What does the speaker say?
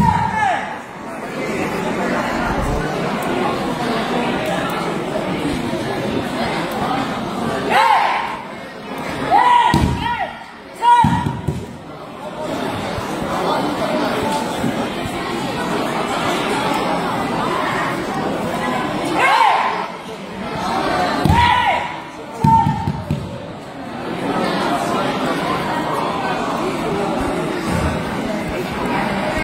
Yeah.